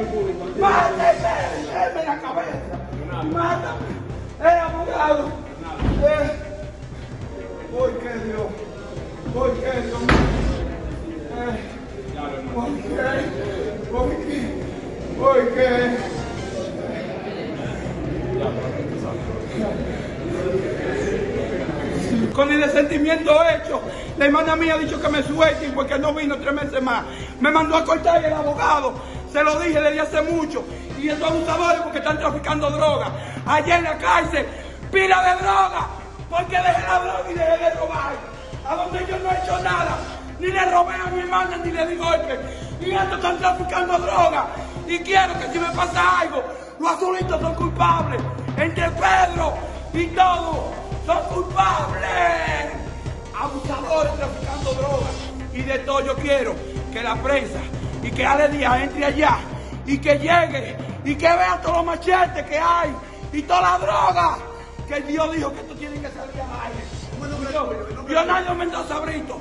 Máteme, déme la cabeza. Mátame. Eh, abogado. Eh. ¿Por qué Dios? ¿Por qué Dios? Eh. ¿Por qué? ¿Por qué? ¿Por qué? Con el sentimiento hecho, la hermana mía ha dicho que me suelten porque no vino tres meses más. Me mandó a cortar el abogado. Se lo dije desde hace mucho. Y esos abusadores porque están traficando droga. Allá en la cárcel, pila de droga. Porque dejé la droga y dejé de robar. A donde yo no he hecho nada. Ni le robé a mi hermana ni le di golpe. Y estos están traficando droga. Y quiero que si me pasa algo, los azulitos son culpables. Entre Pedro y todo son culpables. Abusadores traficando drogas. Y de todo yo quiero que la prensa y que Ale Díaz entre allá y que llegue y que vea todos los machetes que hay y toda la droga que Dios dijo que esto tiene que salir al aire. Yo, Leonardo Mendoza Brito,